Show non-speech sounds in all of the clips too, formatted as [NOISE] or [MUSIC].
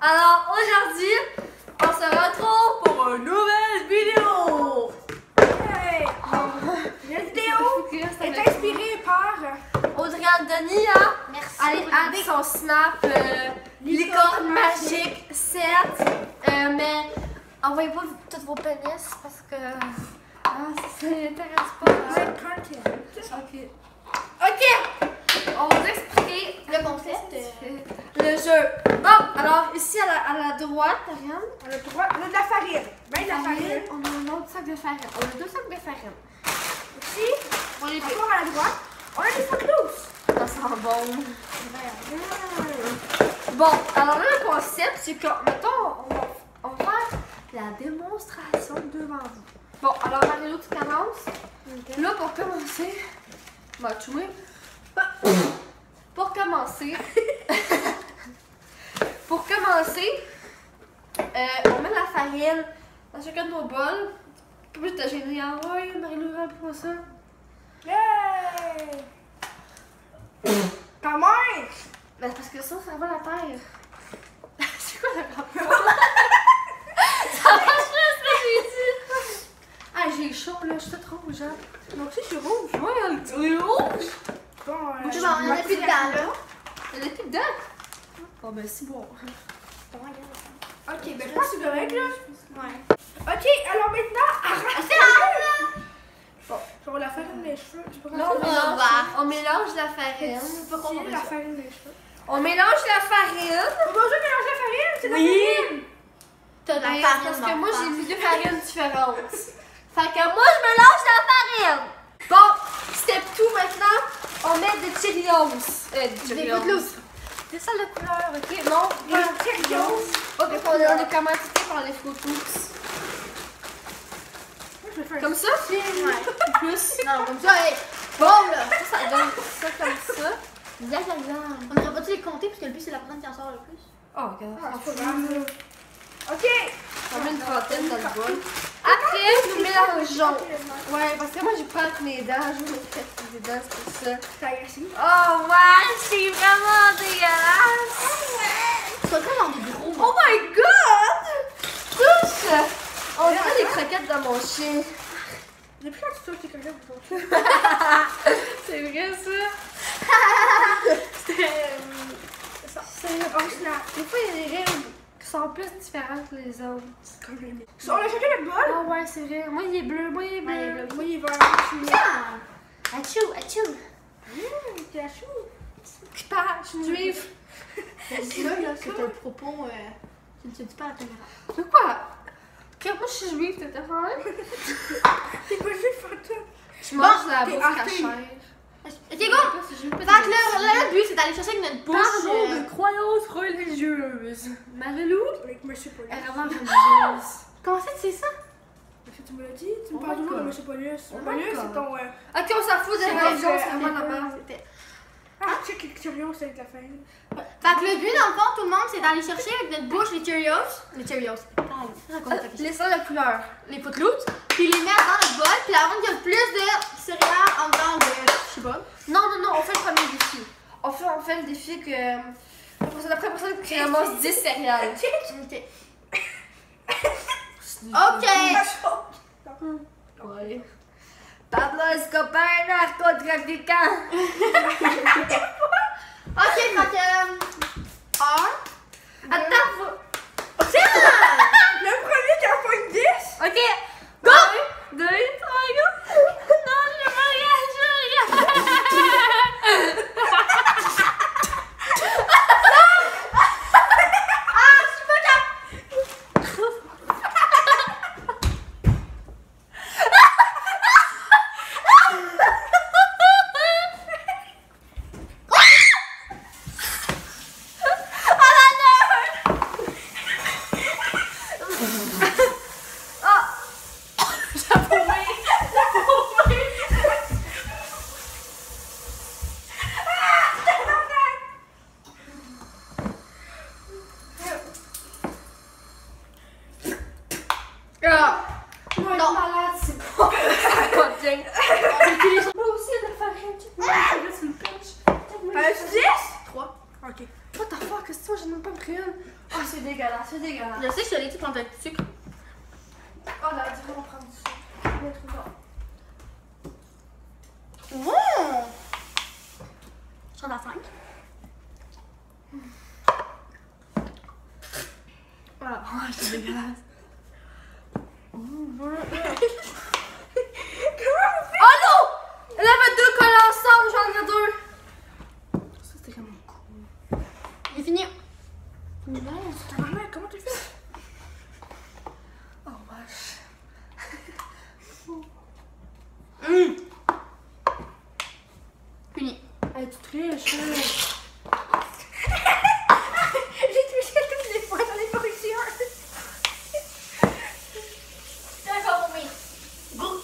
Alors aujourd'hui, on se retrouve pour une nouvelle vidéo. Hey! [LAUGHS] La vidéo est inspirée par Audrey Anthony, hein? Merci. Allez, allez son snap euh, licorne magique 7. Euh, mais envoyez pas tous vos pénis parce que ah, ça n'intéresse pas. hein. Ok. Ok! On va vous expliquer Le concept. euh, le jeu. Bon, alors ici à la, à la droite, Ariane, On a le droit, on a de la farine. Ben de la farine. on a un autre sac de farine. On a deux sacs de farine. Ici, On les encore à la droite, on a des fructose. Ça sent bon. Bon, alors là, le concept, c'est que, mettons, on va, on va faire la démonstration devant vous. Bon, alors Marie-Lou, tu commences. Là, pour commencer, on va jouer. Pour commencer, [LAUGHS] pour commencer, euh, on met la farine dans chacun de nos bols. Puis t'as gêné, ah ouais, Marie-Lou, remplis-moi ça. Yay! Quand même! Ben, parce que ça, ça va la terre. [LAUGHS] c'est quoi le rapport? [LAUGHS] ça marche pas, ce que j'ai dit. Ah, j'ai chaud, là, je suis toute rouge, hein. Donc, si je suis rouge. Ouais, tu es rouge. Bon, euh, Je m'en ai plus dedans, là. Oh, ben, c'est bon. Ok, ben je pense que c'est correct, là. Ouais. Ok, alors maintenant, arrête. C'est rare, là. Bon, je vais la farine des cheveux. Là, on mélange, va. on mélange la farine. Pas comprendre la farine des cheveux? On mélange la farine. On va juste mélanger la farine, c'est la Oui. farine. T'as la farine parce que moi, j'ai mis deux farines différentes. fait que moi, je mélange la farine. Bon, step 2 maintenant, on met des Cheerios. Euh, des. C'est ça le couleur, ok? Non, Des Cheerios. Ok, on est commandité par les Fruit Loops. Moi, je vais faire Comme ça? Ouais. [LAUGHS] Plus. Non, comme ça, hey. Bon, là. Ça, ça donne ça comme ça. Ya, ya, ya. On n'aurait pas dû les compter parce que le but, c'est la personne qui en sort le plus? Oh, regarde. Ah, c'est pas grave. Ok. On met une trentaine dans le bol. Après, nous mélangeons. Ouais, parce que moi, j'ai pas avec mes dents. Je vais mettre les dents, c'est pour ça. C'est agressif. Oh, ouais, c'est vraiment dégueulasse. C'est pas dans des gros. Oh my god! Touche! On dirait des croquettes de mon chien. Depuis quand tu touches tes croquettes pour ton chien? C'est vrai, ça? [LAUGHS] C'était. euh, ça. C'est original. Des fois, il y a des règles qui sont plus différentes que les autres. Comme le mien. On a chacun le bol? Ah ouais, c'est vrai. Moi, il est bleu. Moi, il est Ouais, il est bleu. bleu. Moi, il est vert. Ah! Achou, achou. Hum, t'es à chou. Je parle, je suis juive. [LAUGHS] Là, là, c'est un propos. euh, Tu ne te dis pas à la caméra. De quoi? Que moi, je suis juive, t'es d'accord? [LAUGHS] T'es pas juste fantôme. Je mange la t'es bouffe cachère. Ok, go! Fait que là, là, le but, c'est d'aller chercher avec notre bouche. Pardon euh, de croyances religieuses. Marie-Lou Avec Monsieur vraiment religieuse. Comment ça, tu sais ça? Parce que tu me l'as dit, tu me Oh parles toujours de. Monsieur my Paulus, God. c'est ton. euh, Ok, on s'en fout des C'est religions, vrai, c'est la vrai. merde. C'était- Ah, check les Cheerios avec la farine. Fait que le but, dans le fond, tout le monde, c'est d'aller chercher avec notre bouche les Cheerios. Les Cheerios. Ah, question. Laissons la couleur. Les Footloops. Puis les mettre dans notre bol. Puis la ronde qui a le plus de céréales en dedans de. Je sais pas. Non, non, non, on fait le premier défi. On fait, on fait le défi que. Après ça, D'après personne qui ramasse 10 céréales. Ok. Ok. Ouais. Pablo Escobar, narcotrafiquant. [LAUGHS] Ok, fait que. euh, Un. Attends, faut- Le premier qui a pas une 10. Ok, go! Un, deux, trois, go! Non, je veux rien, je veux rien. Moi, je suis malade, c'est pas pas bien. Moi aussi, y a sur le pitch. Check-moi. T'en as-tu 10? 3. Ok. What the fuck, qu'est-ce que tu vois, j'en ai même pas pris une. Ah, c'est dégueulasse, c'est dégueulasse. Je sais que je l'ai dit, prends du sucre. Oh là, on va prendre du sucre. Je vais mettre ça. Wow! Sur la 5. Voilà, [LAUGHS] oh, c'est dégueulasse. Oh non! Elle avait deux collants ensemble, j'en ai deux. Ça, c'était vraiment cool. Il est fini. Tabarnak, comment tu fais? Oh wesh. [LAUGHS] Fini. Hey, tu triches, hein? J'ai triché toutes les fois, j'en ai pas réussi un. D'accord pour moi.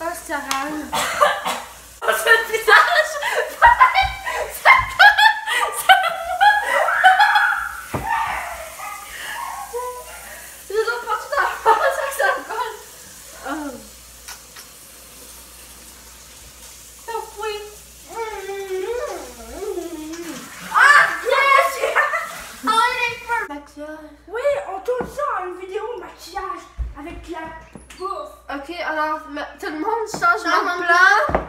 Ah, c'est rare. Oh, c'est le visage! Je dois partir dans la face avec ça colle. Oh. Oh oui. Ah, yes! Oh, il est fort. Maquillage. Oui, on tourne ça en une vidéo de maquillage avec la bouffe. Ok, alors ma- tout le monde change Changement de de plan.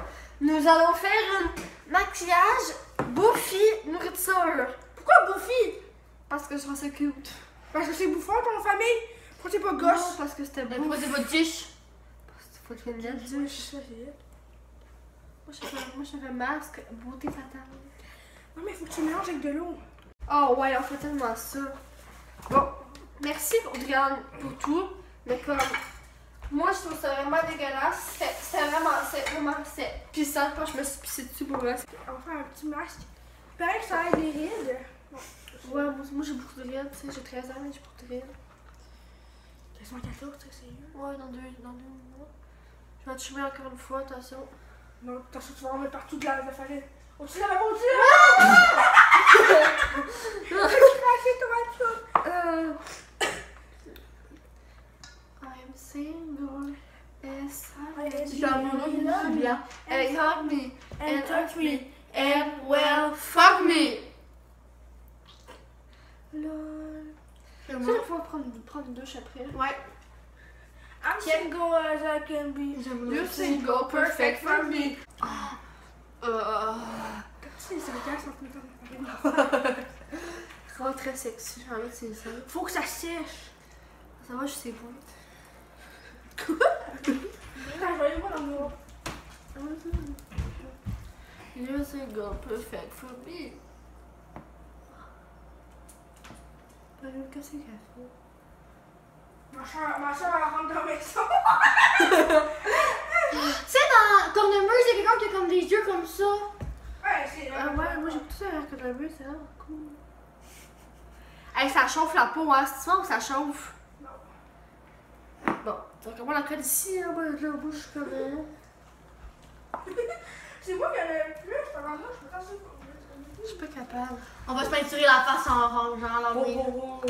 Nous allons faire un maquillage bouffi nourriture. Pourquoi Buffy? Parce que je trouve ça cute. Parce que c'est bouffon ton famille? Pourquoi c'est pas Non, gosse? parce que c'était beau. pourquoi c'est votre tige? Faut que je le dise. Moi, je fais, moi, je fais masque, beauté fatale. Non, mais faut que tu mélanges avec de l'eau. Oh ouais, on fait tellement ça. Bon, merci Audriane pour tout, mais comme moi je trouve ça vraiment dégueulasse. C'était vraiment, c'est vraiment, c'est puissant. Quand je me suis pissée dessus pour vrai. On va faire un petit masque. Il paraît que ça aide les rides. Ouais, moi, moi j'ai beaucoup de rides, tu sais, j'ai 13 ans, mais j'ai beaucoup de rides. T'as 114, tu sais, c'est mieux. Ouais, dans deux, dans deux mois. Je vais te fumer encore une fois, attention. Non, attention, tu vas en mettre partout de la, de la farine. Au-dessus de la au-dessus! Tu craché ton tout. Euh... Single. Yes, I you love me. And hug me. And touch me. And well, fuck me. Lol. C'est pouvoir prendre, prendre douche après. Ouais. I'm single as I can be. You're single, perfect for me. Euh... C'est ça, regarde, ça peut faire. Oh, très sexy, j'ai envie de. Faut que ça sèche. Ça va, je sais pas. Putain, je vais aller voir dans le noir. You're single, perfect for me. Qu'est-ce qu'elle fait? Ma soeur, ma soeur, elle rentre dans la maison. [LAUGHS] Tu sais, dans Cornemuse, il y a quelqu'un qui a comme des yeux comme ça. Ouais, c'est. Ah ouais, moi j'ai tout ça avec le bleu, c'est vraiment cool. Hey, ça chauffe la peau, hein? C'est ça ou ça chauffe? Bon, la ici, hein, moi, là, moi je suis comme. [LAUGHS] C'est moi qui en ai le plus, pendant ça, je peux t'en souvenir. Je suis pas capable. On va se peinturer la face en orange, genre Oh, l'enlever. oh, oh.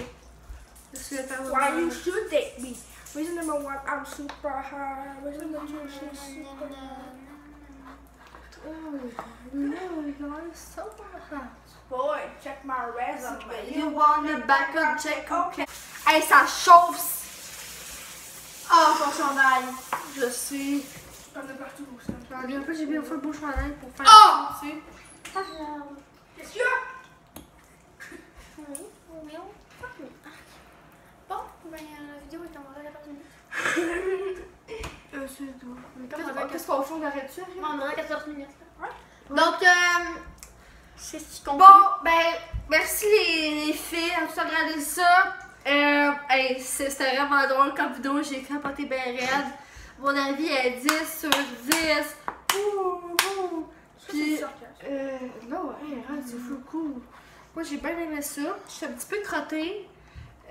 Je suis capable. Why you should date me? Reason number one, I'm super high? Reason number two, she's super high? Oh, no, you're so hot. Boy, check my resume. You want a background check, okay? Hey, ça chauffe! Oh, son chandail. Je suis. T'en as partout, ça. J'en ai un peu, j'ai mis un feu bouche en l'air pour faire. Oh! ça dessus. Qu'est-ce qu'il y a? [LAUGHS] Bon, ben, la vidéo est en mode à 14 minutes. Euh, c'est tout. Qu'est-ce qu'on- fait? On arrête-tu? Bon, on est à 14 minutes. là. Ouais. Donc, euh, c'est ce qu'on Bon, ben, merci les, les filles à tout regarder ça. Euh, hey, c'est- c'était vraiment drôle comme vidéo, j'ai capoté bien raide. Mon avis est 10 sur 10. Ouh, Puis, euh, hey, arrête, c'est fou cool. Moi, j'ai bien aimé ça. Je suis un petit peu crottée.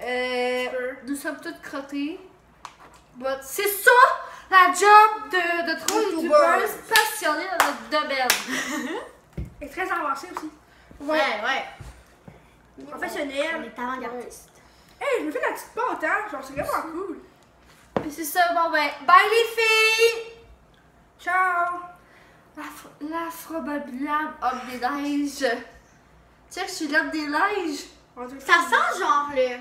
Euh, nous sommes toutes crottées. But c'est ça la job de, de trois youtubeurs passionnés dans notre domaine. Et très avancé aussi. Ouais, ouais. Professionnel. On est avant-gardiste. Hey, je me fais la petite pâte, hein? Genre, c'est vraiment cool. Puis c'est ça, bon ben, bye les filles! Ciao! L'afro- L'afrobabulable homme des neiges. Check, je suis là des neiges. Ça sent genre le.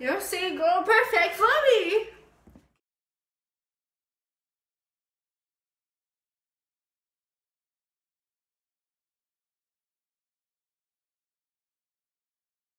You're single, perfect for me.